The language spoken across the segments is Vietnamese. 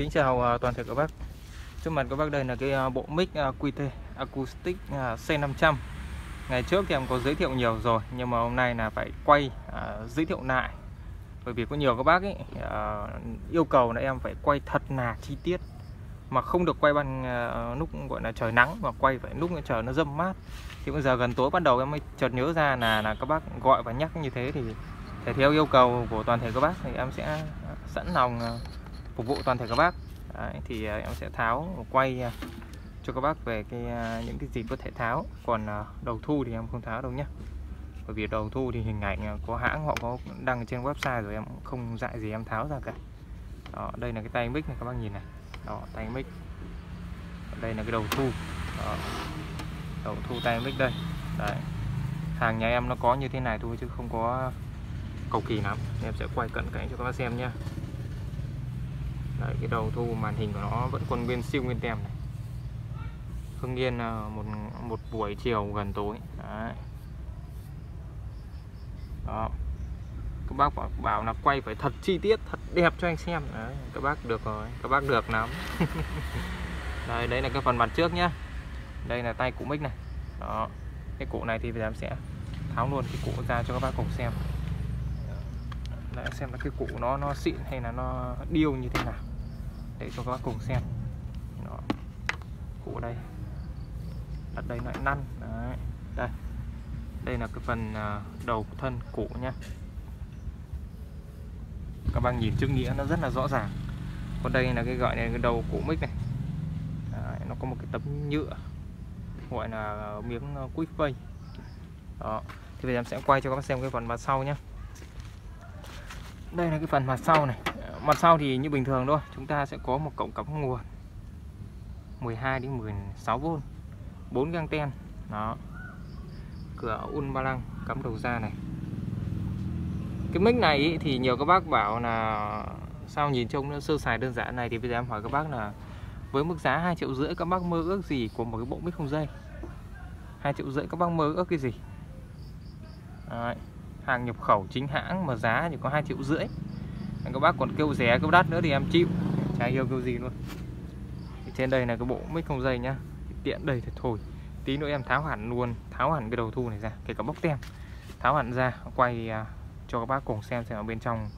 Kính chào à, toàn thể các bác. Trước mặt các bác đây là cái à, bộ mic à, QT Acoustic à, C500 Ngày trước thì em có giới thiệu nhiều rồi Nhưng mà hôm nay là phải quay giới thiệu lại. Bởi vì có nhiều các bác ấy yêu cầu là em phải quay thật là chi tiết Mà không được quay ban lúc gọi là trời nắng Mà quay phải lúc trời nó dâm mát. Thì bây giờ gần tối bắt đầu em mới chợt nhớ ra là, là các bác gọi và nhắc như thế Thì để theo yêu cầu của toàn thể các bác thì em sẽ sẵn lòng phục vụ toàn thể các bác. Đấy, thì à, em sẽ tháo quay à, cho các bác về cái à, những cái gì có thể tháo. Còn đầu thu thì em không tháo đâu nhé bởi vì đầu thu thì hình ảnh có hãng họ có đăng trên website rồi em không dạy gì em tháo ra cả. Đó, đây là cái tay mic này các bác nhìn này. Đó tay mic. Đây là cái đầu thu. Đó. đầu thu tay mic đây. Đấy. Hàng nhà em nó có như thế này thôi chứ không có cầu kỳ lắm. Em sẽ quay cận cảnh cho các bác xem nhé Đấy, cái đầu thu màn hình của nó vẫn còn nguyên siêu nguyên tem này. Hưng Yên à, một một buổi chiều gần tối. Đấy. Đó. Các bác bảo, bảo là quay phải thật chi tiết, thật đẹp cho anh xem. Đấy, Các bác được rồi, các bác được lắm. Đây, đây là cái phần mặt trước nhá. Đây là tay cụ mic này. Đó. Cái cụ này thì em sẽ tháo luôn cái cụ ra cho các bác cùng xem. Đấy, xem là cái cụ nó nó xịn hay là nó điêu như thế nào để cho các bác cùng xem. Nó cụ đây. Đặt đây lại năn. Đấy. đây. Đây là cái phần à, đầu thân cụ nhá. Các bác nhìn trước nghĩa nó rất là rõ ràng. Còn đây là cái gọi này cái đầu cụ mic này. Đấy, nó có một cái tấm nhựa gọi là miếng à, quick vây. Đó. Thì bây giờ em sẽ quay cho các bác xem cái phần mặt sau nhé đây là cái phần mặt sau này mặt sau thì như bình thường thôi chúng ta sẽ có một cổng cắm nguồn. 12 đến 16V 4 gang ten. Đó. Cửa un ba lăng cắm đầu ra này. Cái mic này ý, thì nhiều các bác bảo là sao nhìn trông nó sơ sài đơn giản này thì bây giờ em hỏi các bác là với mức giá 2 triệu rưỡi các bác mơ ước gì của một cái bộ mic không dây? 2 triệu rưỡi các bác mơ ước cái gì? Đấy. hàng nhập khẩu chính hãng mà giá chỉ có 2 triệu rưỡi các bác còn kêu rẻ kêu đắt nữa thì em chịu. Chả yêu kêu gì luôn. Thì trên đây là cái bộ mic không dây nhá. Tiện đầy thật thôi. Tí nữa em tháo hẳn luôn tháo hẳn cái đầu thu này ra kể cả bóc tem. Tháo hẳn ra quay à, cho các bác cùng xem xem ở bên trong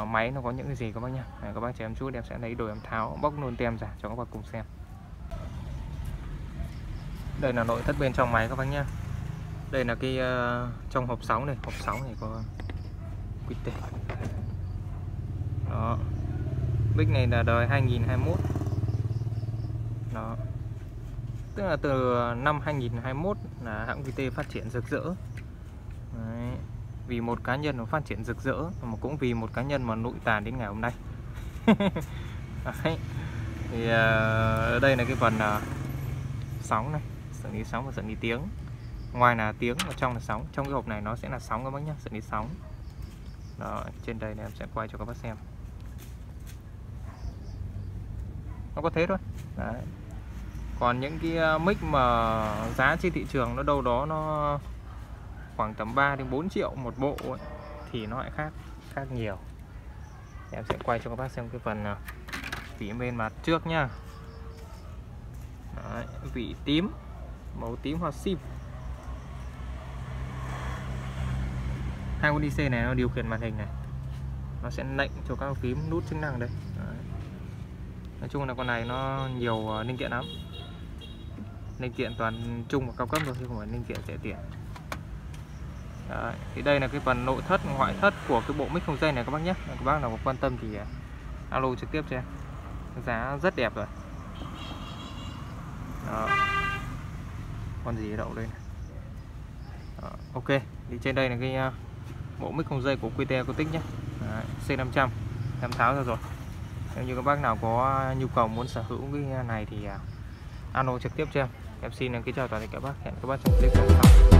uh, máy nó có những cái gì các bác nhá. Này, các bác chờ em chút em sẽ lấy đồ em tháo bóc luôn tem ra cho các bác cùng xem. Đây là nội thất bên trong máy các bác nhá. Đây là cái uh, trong hộp sóng này. Hộp sóng này có quy tệ đó. Bích này là đời 2021 đó. Tức là từ năm 2021 là hãng VT phát triển rực rỡ. Đấy. vì một cá nhân nó phát triển rực rỡ mà cũng vì một cá nhân mà nội tàn đến ngày hôm nay. Đấy. thì uh, đây là cái phần uh, sóng này. Xử lý sóng và xử lý tiếng. Ngoài là tiếng và trong là sóng. Trong cái hộp này nó sẽ là sóng các bác nhé xử lý sóng. Đó trên đây này em sẽ quay cho các bác xem. Nó có thế thôi. Đấy. còn những cái à, mic mà giá trên thị trường nó đâu đó nó khoảng tầm 3 đến 4 triệu một bộ ấy, thì nó lại khác khác nhiều. Em sẽ quay cho các bác xem cái phần à, vị bên mặt trước nhá. Đấy, vị tím màu tím hoặc sim. Hai con IC này nó điều khiển màn hình này. Nó sẽ lệnh cho các phím nút chức năng đây nói chung là con này nó nhiều ờ, linh kiện lắm. Linh kiện toàn chung và cao cấp thôi chứ không phải linh kiện rẻ tiền. Đấy, thì đây là cái phần nội thất ngoại thất của cái bộ mic không dây này các bác nhé. Các bác nào có quan tâm thì ờ, alo trực tiếp cho em giá rất đẹp rồi. Đó. con gì đậu đây này. Đó, ok. Thì trên đây là cái ờ, bộ mic không dây của QT Acoustic nhé. Đấy, C500 em tháo ra rồi nếu như các bác nào có nhu cầu muốn sở hữu cái này thì à, alo trực tiếp cho em. Em xin kính chào toàn thể các bác. Hẹn các bác trong clip sau